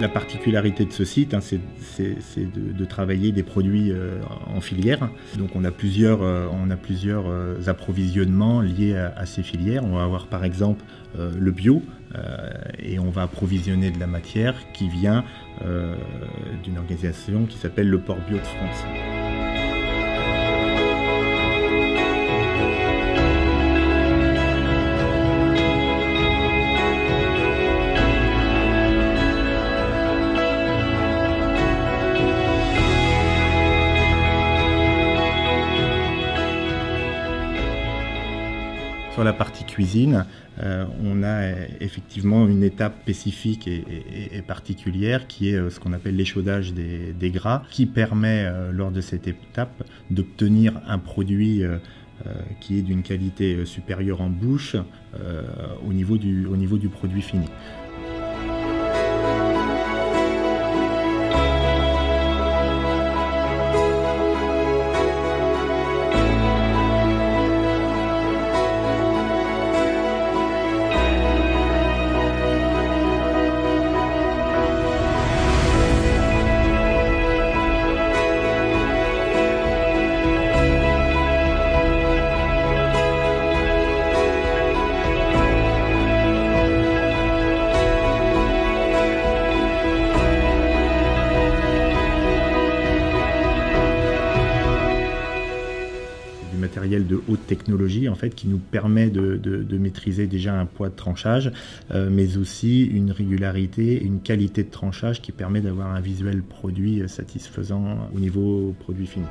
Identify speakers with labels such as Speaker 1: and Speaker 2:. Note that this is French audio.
Speaker 1: La particularité de ce site, hein, c'est de, travailler des produits euh, en filière. Donc on a plusieurs, euh, on a plusieurs euh, approvisionnements liés à, ces filières. On va avoir par exemple le bio et on va approvisionner de la matière qui vient d'une organisation qui s'appelle le Port Bio de France. Sur la partie cuisine, euh, on a effectivement une étape spécifique et, particulière qui est euh, ce qu'on appelle l'échaudage des, gras, qui permet euh, lors de cette étape d'obtenir un produit qui est d'une qualité supérieure en bouche au niveau du produit fini. De haute technologie en fait qui nous permet de, maîtriser déjà un poids de tranchage, euh, mais aussi une régularité, une qualité de tranchage qui permet d'avoir un visuel produit satisfaisant au niveau produit fini.